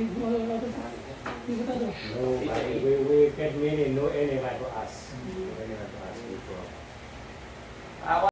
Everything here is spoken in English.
No, we, we get really no anyone to us. No anyone to ask.